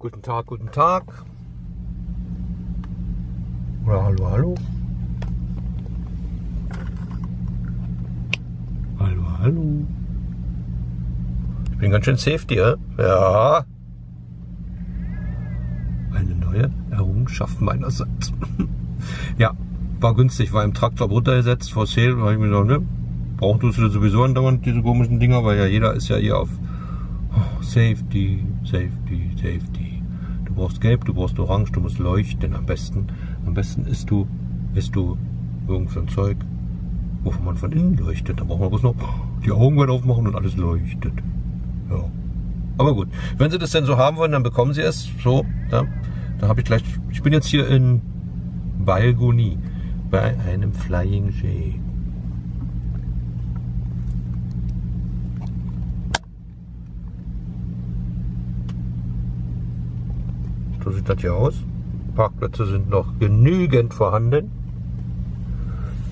Guten Tag, guten Tag. Oder hallo, hallo. Hallo, hallo. Ich bin ganz schön safety, ja? Ja. Eine neue Errungenschaft meinerseits. ja, war günstig, war im Traktor runtergesetzt vor Sale, weil ich mir gedacht, ne, braucht du sowieso andauernd diese komischen Dinger, weil ja jeder ist ja hier auf oh, Safety, Safety, Safety. Du brauchst Gelb, du brauchst Orange, du musst leuchten am besten. Am besten isst du, isst du irgend so ein Zeug, wovon man von innen leuchtet. Da braucht man bloß noch die Augen weit aufmachen und alles leuchtet. Ja. Aber gut, wenn Sie das denn so haben wollen, dann bekommen Sie es. So, da, da habe ich gleich. Ich bin jetzt hier in Balgoni bei einem Flying J. So sieht das hier aus. Parkplätze sind noch genügend vorhanden.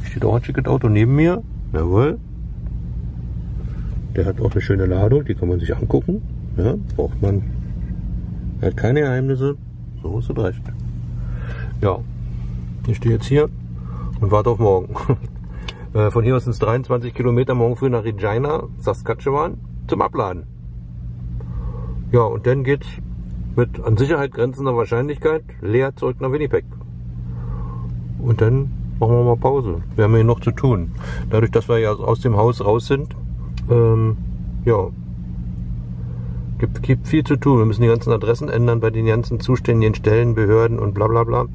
Steht auch ein schickes Auto neben mir. Jawohl. Der hat auch eine schöne Ladung, die kann man sich angucken. Ja, braucht man. Er hat keine Geheimnisse. So ist es recht. Ja, ich stehe jetzt hier und warte auf morgen. Äh, von hier aus sind es 23 Kilometer morgen früh nach Regina, Saskatchewan, zum Abladen. Ja, und dann geht's mit an Sicherheit grenzender Wahrscheinlichkeit leer zurück nach Winnipeg. Und dann machen wir mal Pause. Wir haben hier noch zu tun. Dadurch, dass wir ja aus dem Haus raus sind, ähm, ja, gibt, gibt viel zu tun. Wir müssen die ganzen Adressen ändern bei den ganzen zuständigen Stellen, Behörden und bla bla bla.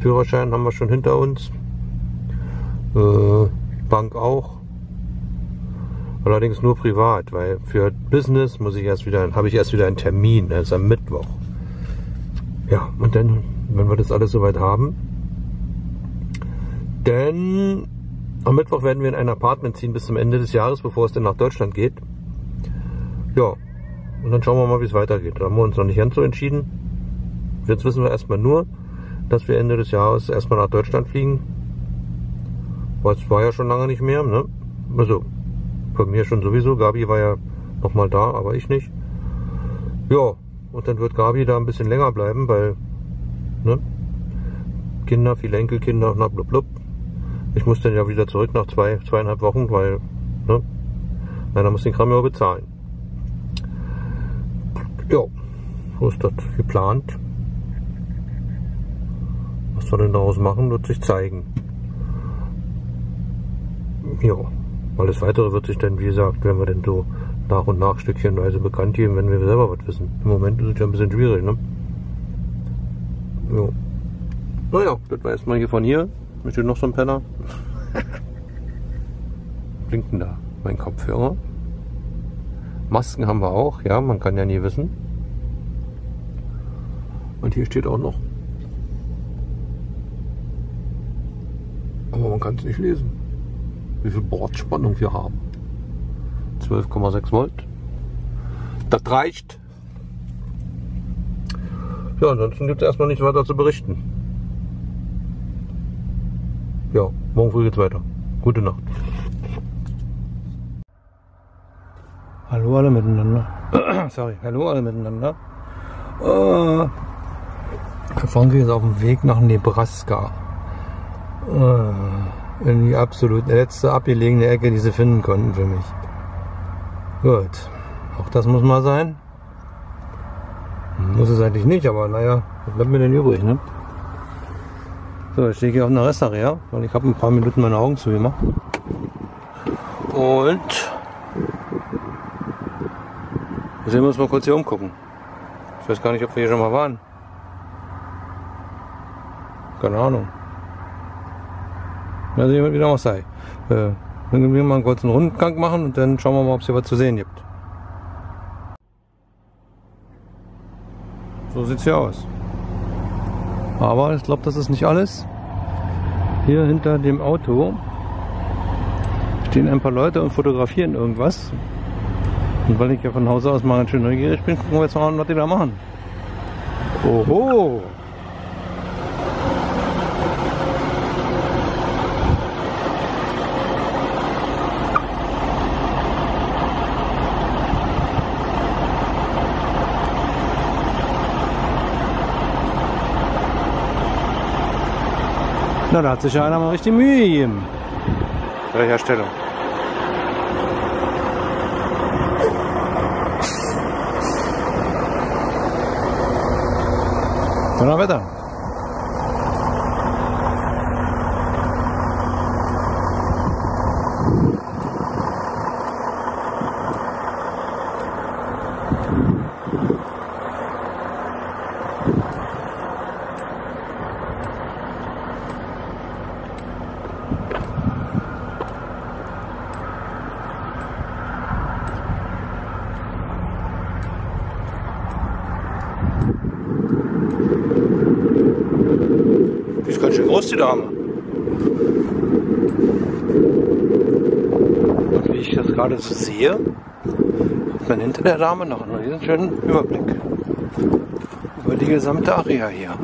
Führerschein haben wir schon hinter uns. Äh, Bank auch. Allerdings nur privat, weil für Business muss ich erst wieder, habe ich erst wieder einen Termin, das ist am Mittwoch. Ja, und dann, wenn wir das alles soweit haben, denn am Mittwoch werden wir in ein Apartment ziehen bis zum Ende des Jahres, bevor es dann nach Deutschland geht. Ja, und dann schauen wir mal, wie es weitergeht. Da haben wir uns noch nicht ganz so entschieden. Jetzt wissen wir erstmal nur, dass wir Ende des Jahres erstmal nach Deutschland fliegen. Es war ja schon lange nicht mehr, ne? Also, bei mir schon sowieso. Gabi war ja nochmal da, aber ich nicht. Ja, und dann wird Gabi da ein bisschen länger bleiben, weil, ne? Kinder, viele Enkelkinder, na blub blub. Ich muss dann ja wieder zurück nach zwei, zweieinhalb Wochen, weil, ne? Einer muss den Kram ja bezahlen. Ja, so ist das geplant. Was wir denn daraus machen, wird sich zeigen. Ja, alles weitere wird sich dann, wie gesagt, wenn wir denn so nach und nach stückchenweise bekannt geben, wenn wir selber was wissen. Im Moment ist es ja ein bisschen schwierig, ne? Ja. Naja, das war erstmal hier von hier. Mit noch so ein Penner. Blinken da mein Kopfhörer. Masken haben wir auch, ja, man kann ja nie wissen. Und hier steht auch noch. Aber man kann es nicht lesen. Wie viel Bordspannung wir haben. 12,6 Volt. Das reicht. Ja, ansonsten gibt es erstmal nichts weiter zu berichten. Ja, morgen früh geht's weiter. Gute Nacht. Hallo alle miteinander. Sorry, hallo alle miteinander. Wir fahren jetzt auf dem Weg nach Nebraska. Äh, in die absolut letzte abgelegene Ecke, die sie finden konnten für mich. Gut, auch das muss mal sein. Muss es eigentlich nicht, aber naja, was bleibt mir denn übrig, ne? So, ich stehe hier auf einer Restarea, weil ich habe ein paar Minuten meine Augen zu gemacht. Und sehen wir uns mal kurz hier umgucken. Ich weiß gar nicht, ob wir hier schon mal waren. Keine Ahnung. Mal sehen, wie noch sei. Äh, dann wir mal einen kurzen Rundgang machen und dann schauen wir mal, ob es hier was zu sehen gibt. So sieht es hier aus. Aber ich glaube, das ist nicht alles. Hier hinter dem Auto stehen ein paar Leute und fotografieren irgendwas. Und weil ich ja von Hause aus mal ganz schön neugierig bin, gucken wir jetzt mal an, was die da machen. Oho! Na, da hat sich ja einer mal richtig Mühe gegeben. Bei der Herstellung. Donnerwetter. Die Dame. Und wie ich das gerade so sehe, hat man hinter der Dame noch einen riesen schönen Überblick über die gesamte Area hier.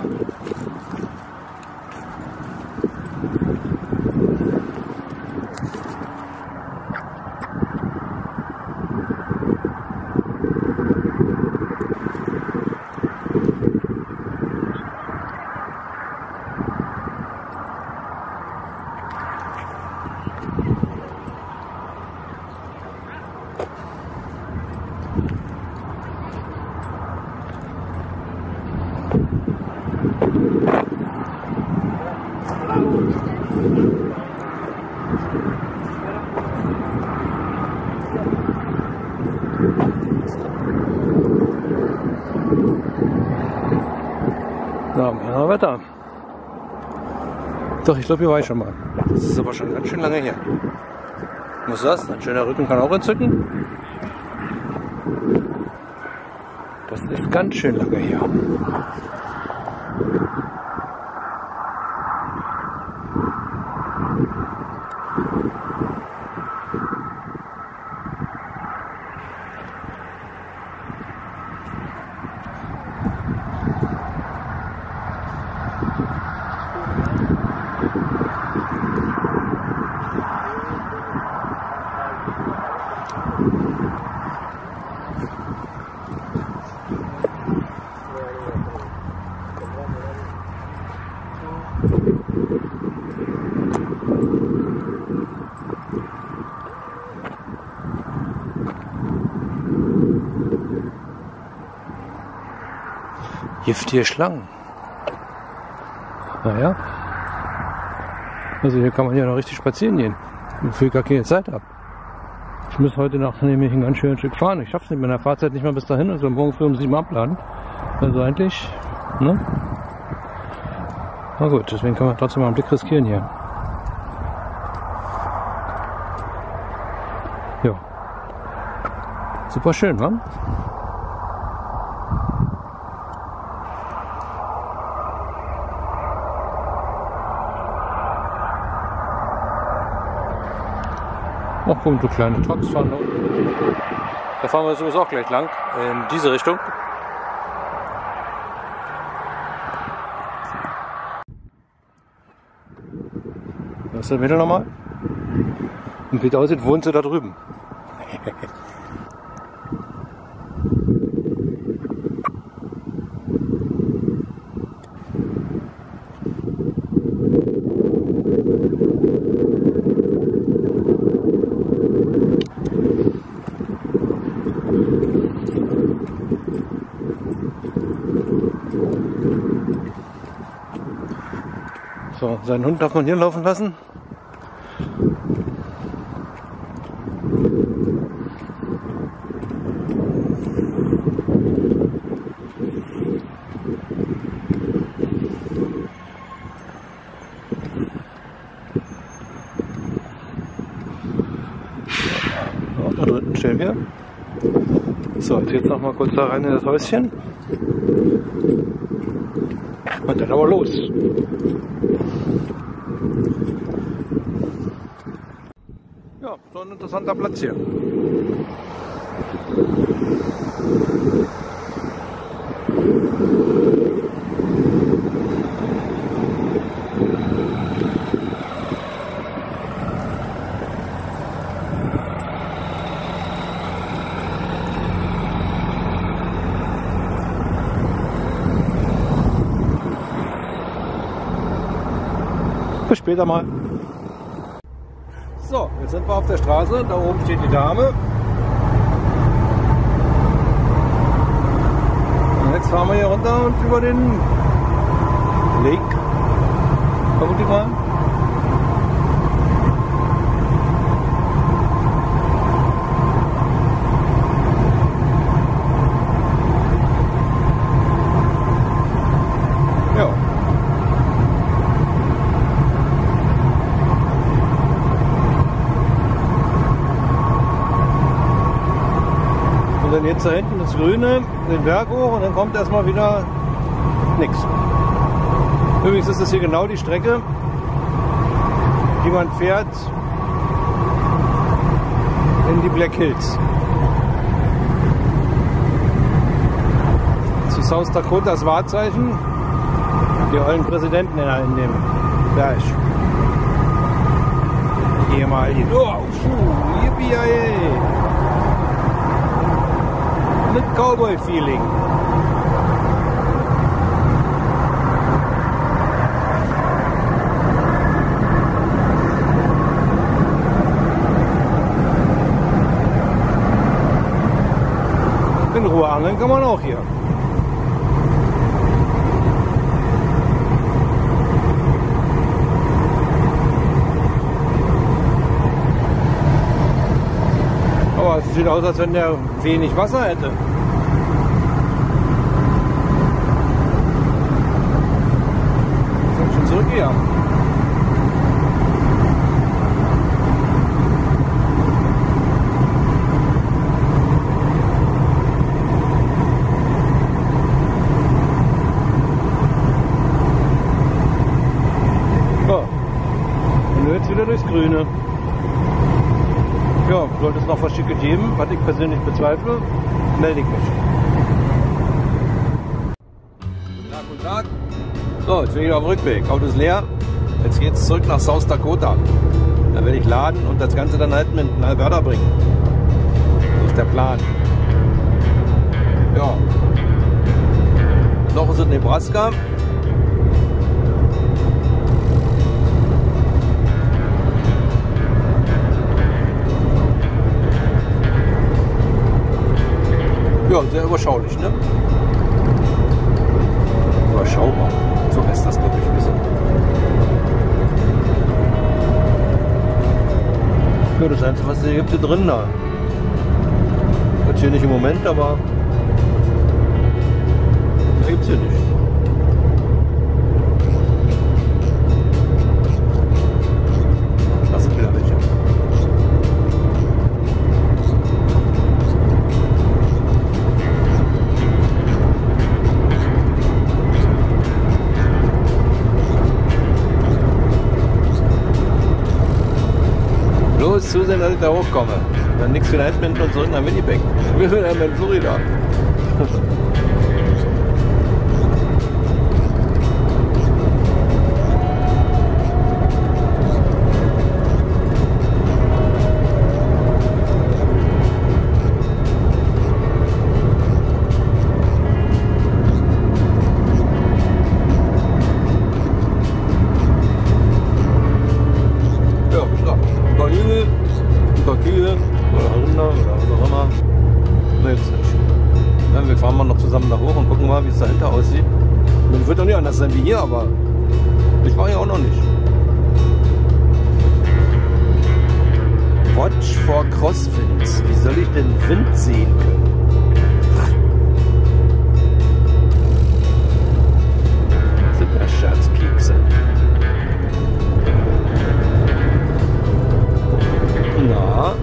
Ja, ja, Wetter. Doch, ich glaube, hier war ich schon mal. Das ist aber schon ganz schön lange her. Ist das? Ein schöner Rücken kann auch entzücken. Das ist ganz schön lange her. Giftige Schlangen. Naja. Also hier kann man ja noch richtig spazieren gehen. Ich will gar keine Zeit habe. Ich muss heute Nacht nämlich ein ganz schönes Stück fahren. Ich schaffe es mit meiner Fahrzeit nicht mehr bis dahin. Also morgen früh um sieben abladen. Also eigentlich, ne? Na gut, deswegen kann man trotzdem mal einen Blick riskieren hier. Ja. Super schön, wa? Ach komm, so kleine fahren da Da fahren wir sowieso auch gleich lang, in diese Richtung. Was ist das Mädel nochmal? Und wie es aussieht, wohnt sie da drüben. Seinen Hund darf man hier laufen lassen. Ja, da dritten stehen wir. So, jetzt noch mal kurz da rein in das Häuschen konnte dann aber los. Ja, so ein interessanter Platz hier. Thank you. Später mal. So, jetzt sind wir auf der Straße. Da oben steht die Dame. Und jetzt fahren wir hier runter und über den Lake. Vermute ich mal. Jetzt da hinten das Grüne, den Berg hoch und dann kommt erstmal wieder nichts. Übrigens ist das hier genau die Strecke, die man fährt in die Black Hills. Zu South Dakotas Wahrzeichen. Die ollen Präsidenten in dem Berg. Ehemaligen. Oh, puh, yippie Mit Cowboy-Feeling. In Ruhe angeln kann man auch hier. Sieht aus, als wenn der wenig Wasser hätte. Sind schon zurückgegangen. Wieder durchs Grüne. Ja, sollte es noch was Schicke geben, was ich persönlich bezweifle, melde ich mich. Guten Tag, guten Tag. So, jetzt bin ich auf dem Rückweg. Auto ist leer. Jetzt geht es zurück nach South Dakota. Da werde ich laden und das Ganze dann halt mit in Alberta bringen. So ist der Plan. Ja. Noch ist es Nebraska. Überschaulich, ne? Überschaubar. So heißt das, glaube ich, bisschen. Ja, das Einzige, was hier gibt, hier drin da. Jetzt nicht im Moment, aber da gibt es hier nicht. Bloß zusehen, dass ich da hochkomme. Dann nichts für den Edmonton und zurück nach Winnipeg. Wir sind in Florida. Das wird doch nicht anders sein wie hier, aber ich war hier auch noch nicht. Watch for Crosswinds. Wie soll ich denn Wind sehen können? Sind das Scherzkekse? Na?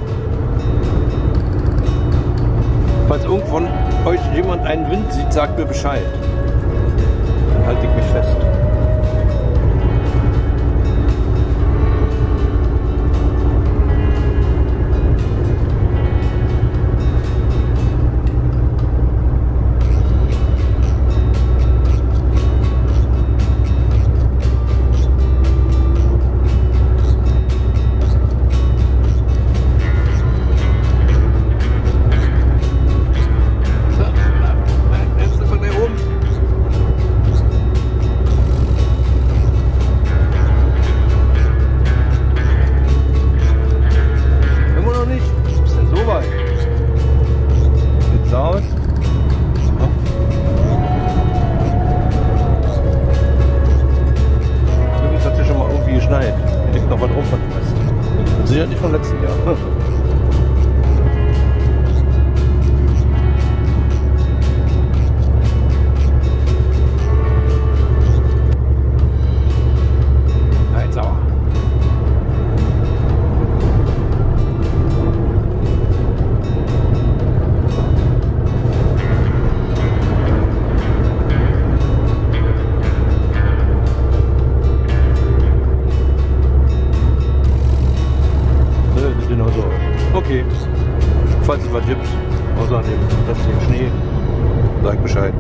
Falls irgendwo von euch jemand einen Wind sieht, sagt mir Bescheid. Alexander. Außer dem restlichen Schnee, sag Bescheid.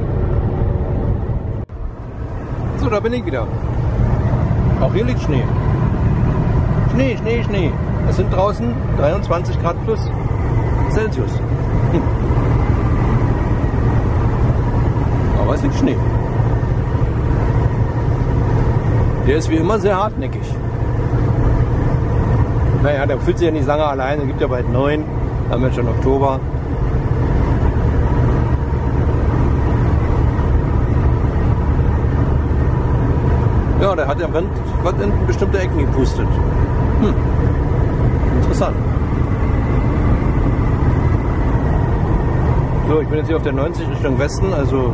So, da bin ich wieder. Auch hier liegt Schnee. Schnee, Schnee, Schnee. Es sind draußen 23 Grad plus Celsius. Hm. Aber es liegt Schnee. Der ist wie immer sehr hartnäckig. Naja, der fühlt sich ja nicht lange alleine. Es gibt ja bald neun. Haben wir schon Oktober. Der hat ja was in bestimmte Ecken gepustet. Hm. Interessant. So, ich bin jetzt hier auf der 90 Richtung Westen, also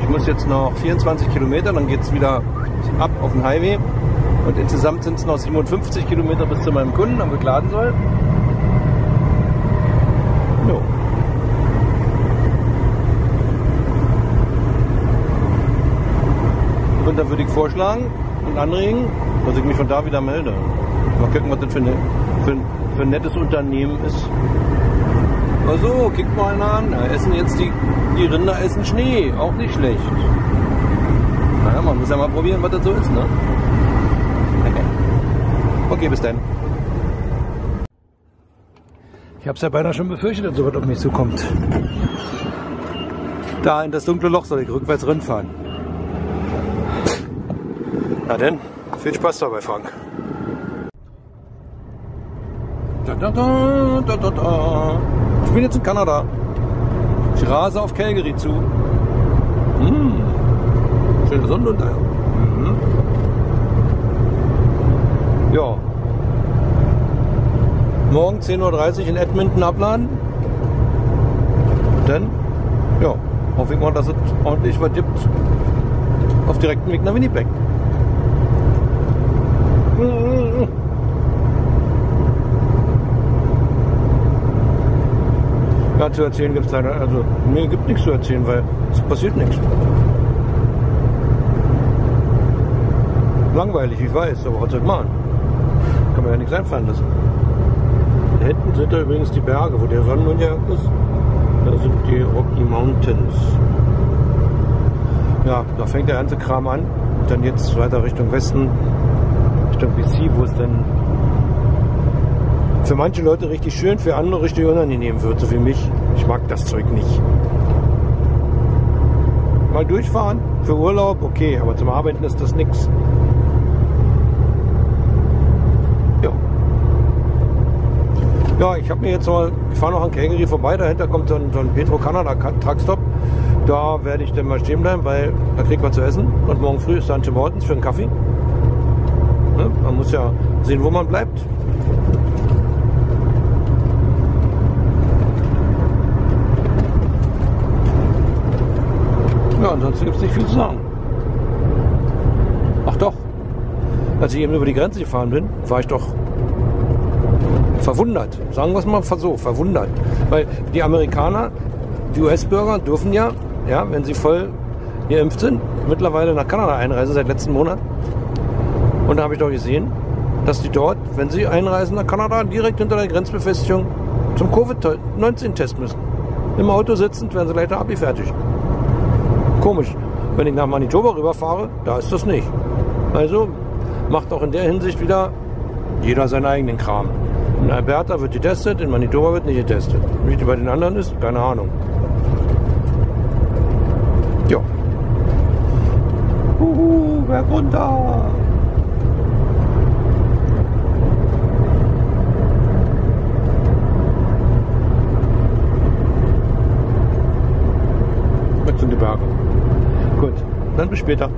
ich muss jetzt noch 24 Kilometer, dann geht es wieder ab auf den Highway. Und insgesamt sind es noch 57 Kilometer bis zu meinem Kunden, am laden soll. Jo. Und da würde ich vorschlagen und anregen, dass ich mich von da wieder melde. Mal gucken, was das für, eine, für, ein, für ein nettes Unternehmen ist. Also, kickt mal einer an. Da essen jetzt die, die Rinder essen Schnee. Auch nicht schlecht. Naja, man muss ja mal probieren, was das so ist, ne? Okay, bis dann. Ich habe es ja beinahe schon befürchtet, dass sowas auf mich zukommt. Da in das dunkle Loch soll ich rückwärts rinfahren. Na denn, viel Spaß dabei, Frank. Da, da, da. Ich bin jetzt in Kanada. Ich rase auf Calgary zu. Mmh. Schöne Sonnenuntergang. Mhm. Ja. Morgen 10.30 Uhr in Edmonton abladen. Dann, ja, hoffe ich mal, dass es ordentlich was gibt. Auf direkten Weg nach Winnipeg. Ja, zu erzählen gibt es leider, also mir gibt nichts zu erzählen, weil es passiert nichts. Langweilig, ich weiß, aber was soll machen? Kann man ja nichts einfallen lassen. Da hinten sind da übrigens die Berge, wo der Sonnenuntergang ist. Da sind die Rocky Mountains. Ja, da fängt der ganze Kram an. Und dann jetzt weiter Richtung Westen, Richtung BC, wo es dann für manche Leute richtig schön, für andere richtig unangenehm wird, so wie mich. Ich mag das Zeug nicht. Mal durchfahren, für Urlaub, okay, aber zum Arbeiten ist das nichts. Ja. Ja, ich habe mir jetzt mal, ich fahre noch an Calgary vorbei, dahinter kommt so ein, so ein Petro Canada Truckstop. Da werde ich dann mal stehen bleiben, weil da kriegt man zu essen. Und morgen früh ist dann Tim Hortons für einen Kaffee. Ne? Man muss ja sehen, wo man bleibt. Ansonsten gibt es nicht viel zu sagen. Ach doch, als ich eben über die Grenze gefahren bin, war ich doch verwundert. Sagen wir es mal so, verwundert. Weil die Amerikaner, die US-Bürger dürfen ja, ja, wenn sie voll geimpft sind, mittlerweile nach Kanada einreisen seit letzten Monat. Und da habe ich doch gesehen, dass die dort, wenn sie einreisen nach Kanada, direkt hinter der Grenzbefestigung zum Covid-19-Test müssen. Im Auto sitzend werden sie leider abgefertigt. Komisch. Wenn ich nach Manitoba rüberfahre, da ist das nicht. Also macht auch in der Hinsicht wieder jeder seinen eigenen Kram. In Alberta wird getestet, in Manitoba wird nicht getestet. Wie es bei den anderen ist, keine Ahnung. Ja. Uhu, Berg runter. Jetzt sind die Berge. Gut, dann bis später.